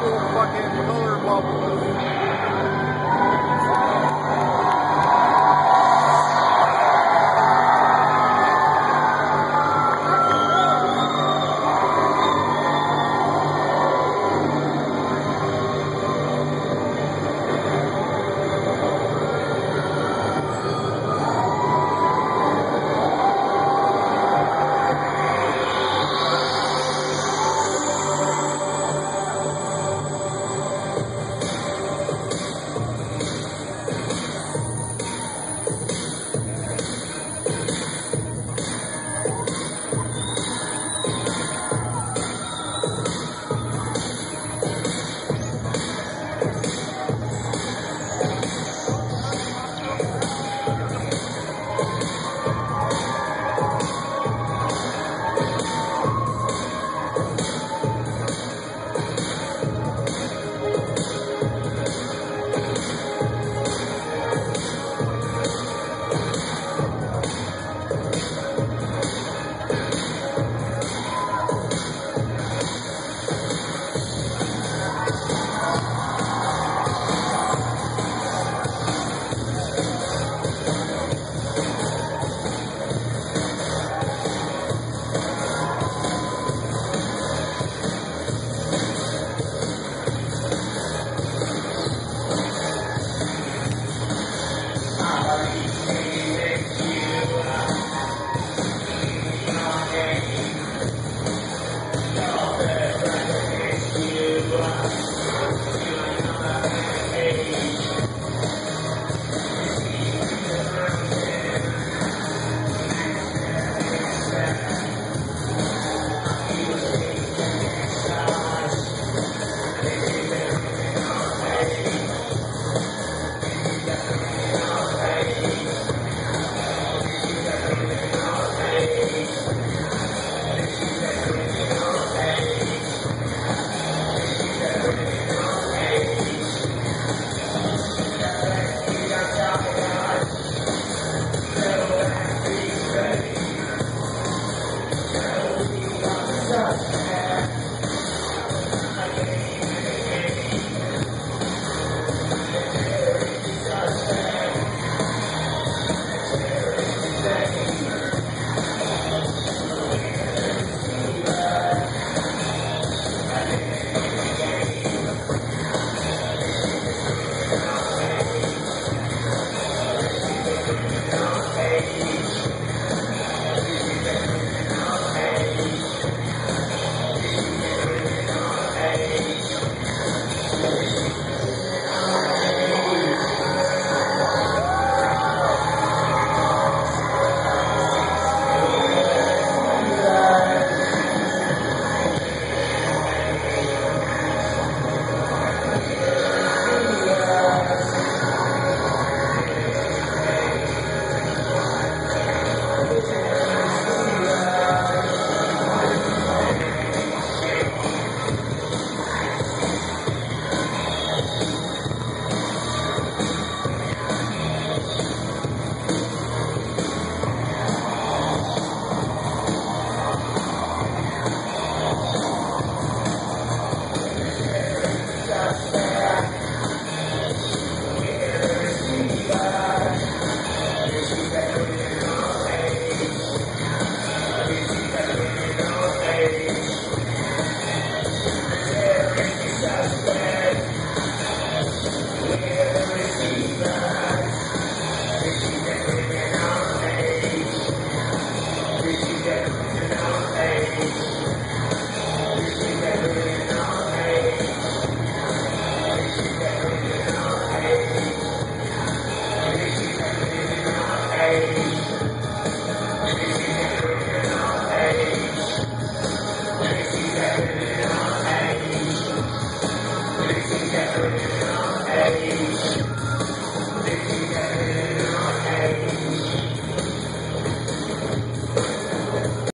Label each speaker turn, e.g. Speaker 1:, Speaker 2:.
Speaker 1: fucking color bubbles. Right. Thank you.